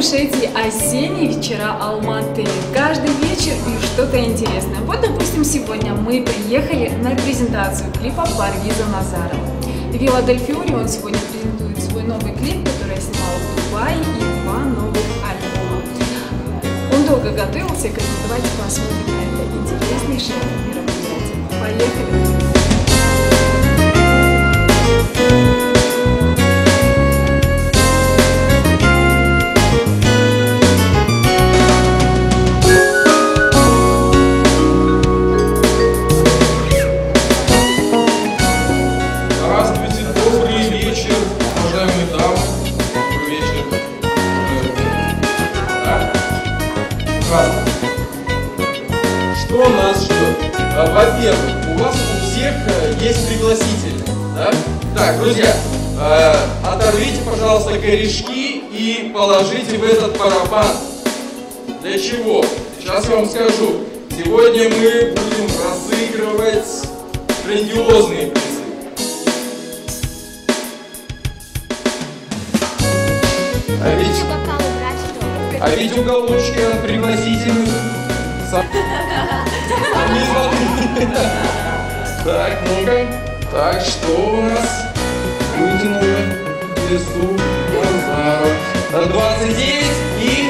уж эти осенние вечера Алматы. Каждый вечер и что-то интересное. Вот, допустим, сегодня мы приехали на презентацию клипа Парвиза Назарова. Вилла Дель Фиори, он сегодня презентует свой новый клип, который я снимала в Дубае, и два новых альбома. Он долго готовился к этому. Давайте посмотрим на это интереснейшее мероприятие. Поехали! Здравствуйте. Что нас ждет? А, Во-первых, у вас у всех э, есть пригласители, да? Так, друзья, э, оторвите, пожалуйста, корешки и положите в этот барабан. Для чего? Сейчас я вам скажу. Сегодня мы будем разыгрывать грандиозные призы. А ведь? А ведь уголочки Сами звонки. Так, ну-ка. Так, что у нас? Вытянули лесу Назарова. 29 и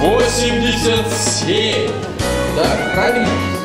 87. Так, правильно?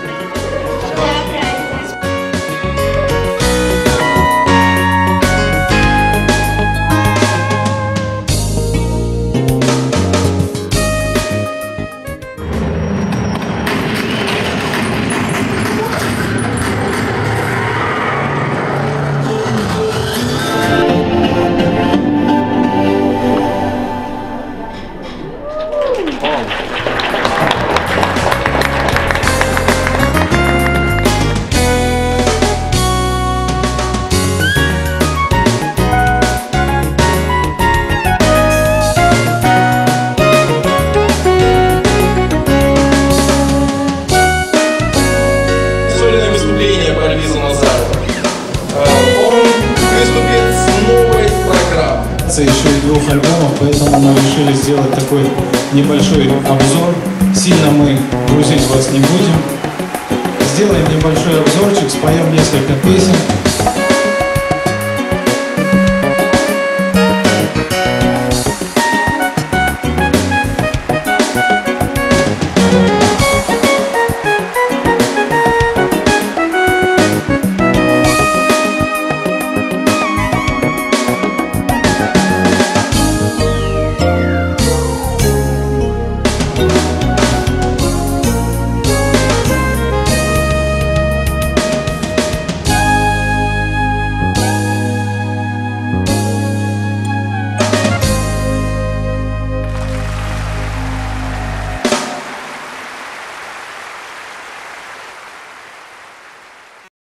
Программой. еще и двух альбомов, поэтому мы решили сделать такой небольшой обзор. Сильно мы грузить вас не будем. Сделаем небольшой обзорчик, споем несколько песен.